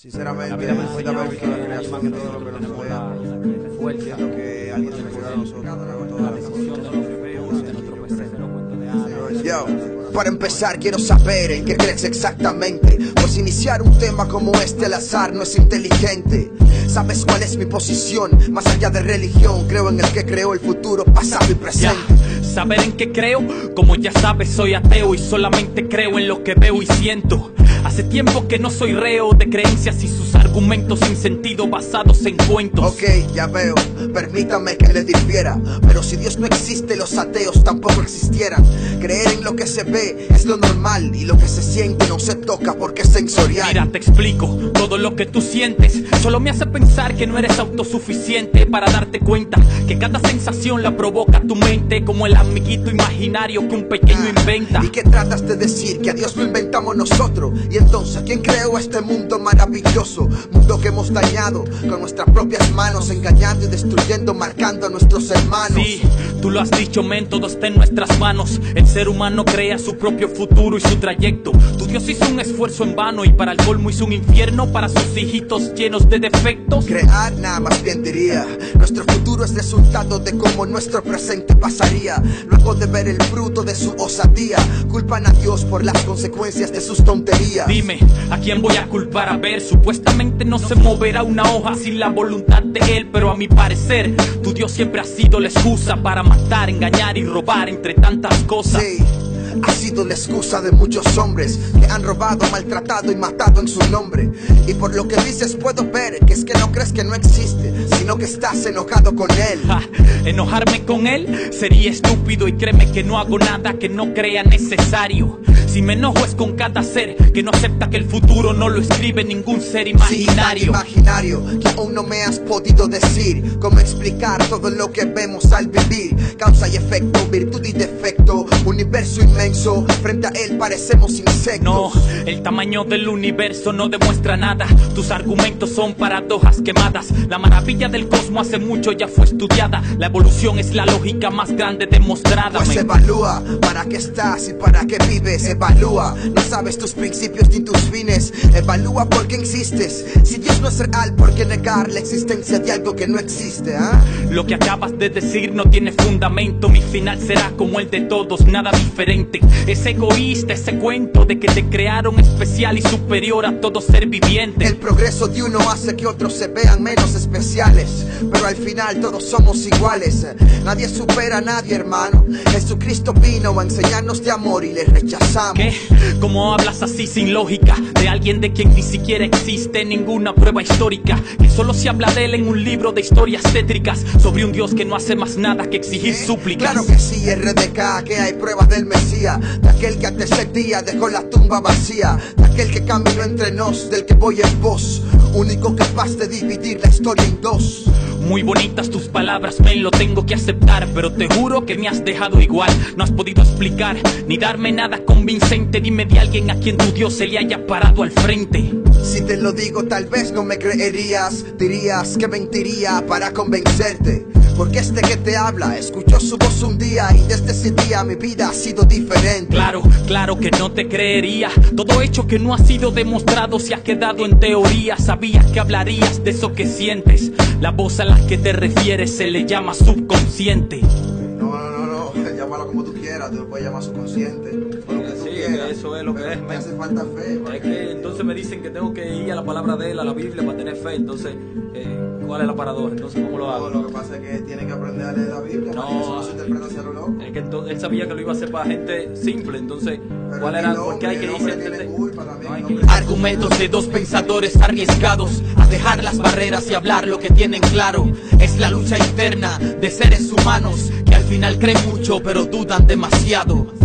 Sinceramente, La vida me haber visto la que creación que y todo lo que que nos Siento que alguien se de nosotros, toda la la decisión de lo que veo, de nuestro presente, lo cuento de antes. Yo, para empezar quiero saber en qué crees exactamente. Pues iniciar un tema como este al azar no es inteligente. ¿Sabes cuál es mi posición? Más allá de religión. Creo en el que creó el futuro, pasado y Ya, presente. Saber en qué creo, como ya sabes soy ateo y solamente creo en lo que veo y siento. Hace tiempo que no soy reo de creencias y sus argumentos sin sentido basados en cuentos. Ok, ya veo, permítame que le difiera. Pero si Dios no existe, los ateos tampoco existieran. Creer en lo que se ve es lo normal Y lo que se siente no se toca sensorial Mira, te explico, todo lo que tú sientes solo me hace pensar que no eres autosuficiente para darte cuenta que cada sensación la provoca tu mente como el amiguito imaginario que un pequeño inventa. ¿Y qué tratas de decir? Que a Dios lo inventamos nosotros. Y entonces, ¿quién creó este mundo maravilloso? Mundo que hemos dañado con nuestras propias manos, engañando y destruyendo, marcando a nuestros hermanos. Sí, tú lo has dicho, men, todo está en nuestras manos. El ser humano crea su propio futuro y su trayecto. Tu Dios hizo un esfuerzo en vano y para el colmo hizo un infierno para sus hijitos llenos de defectos. Crear nada más bien diría Nuestro futuro es resultado de cómo nuestro presente pasaría Luego de ver el fruto de su osadía Culpan a Dios por las consecuencias de sus tonterías Dime, ¿a quién voy a culpar? A ver, supuestamente no se moverá una hoja sin la voluntad de él, pero a mi parecer, tu Dios siempre ha sido la excusa para matar, engañar y robar entre tantas cosas. Sí, ha sido la excusa de muchos hombres que han robado, maltratado y matado en su nombre. Y por lo que dices puedo ver que es que no crees que no existe, sino que estás enojado con él. Ja, enojarme con él sería estúpido y créeme que no hago nada que no crea necesario. Si me enojo es con cada ser que no acepta que el futuro no lo escribe ningún ser Sí, imaginario. imaginario que aún no me has podido decir cómo explicar todo lo que vemos al vivir. Causa y efecto, virtud y defecto, universo inmenso. Frente a él parecemos insectos. No, el tamaño del universo no demuestra nada. Tus argumentos son paradojas quemadas. La maravilla del cosmos hace mucho ya fue estudiada. La evolución es la lógica más grande demostrada. Pues evalúa para qué estás y para qué vives. Evalúa, no sabes tus principios ni tus fines. Evalúa por qué existes. Si Dios no es real, ¿por qué negar la existencia de algo que no existe? ¿ah? Lo que acabas de decir no tiene fundamento. Mi final será como el de todos, nada diferente. Es egoísta ese cuento de que te crearon especial y superior a todo ser viviente. El progreso de uno hace que otros se vean menos especiales, pero al final todos somos iguales. Nadie supera a nadie, hermano. Jesucristo vino a enseñarnos de amor y le rechazamos. ¿Qué? ¿Cómo hablas así sin lógica? De alguien de quien ni siquiera existe ninguna prueba histórica. Que solo se habla de él en un libro de historias tétricas. Sobre un Dios que no hace más nada que exigir ¿Eh? súplicas. Claro que sí, RDK, que hay pruebas del Mesías, de aquel que hasta ese día dejó la tumba vacía, de aquel que caminó entre nos, del que voy en voz, único capaz de dividir la historia en dos. Muy bonitas tus palabras, me lo tengo que aceptar, pero te juro que me has dejado igual. No has podido explicar ni darme nada convincente. Dime de alguien a quien tu Dios se le haya parado al frente. Si te lo digo tal vez no me creerías, dirías que mentiría para convencerte. Porque este que te habla escuchó su voz un día y desde ese día mi vida ha sido diferente. Claro, claro que no te creería. Todo hecho que no ha sido demostrado se ha quedado en teoría. Sabías que hablarías de eso que sientes. La voz a la que te refieres se le llama subconsciente. Como tú puedes llamar subconsciente. o lo que tú Sí, quieras, eso es lo que es, men. hace falta fe. Es que- entonces me dicen que tengo que ir a la palabra de él, a la Biblia, para tener fe. Entonces, eh, ¿cuál es la paradoja? Entonces, ¿cómo lo No, hago? lo que pasa es que tienen que aprender a leer la Biblia, No. eso no se interpreta hacia lo loco. Es que entonces, él sabía que lo iba a hacer para gente simple. Entonces, Pero ¿cuál era? ¿Por qué hay que irse tiene No Argumentos de dos pensadores arriesgados a dejar las barreras y hablar lo que tienen claro. Es la lucha interna de seres humanos que final creen mucho pero dudan demasiado.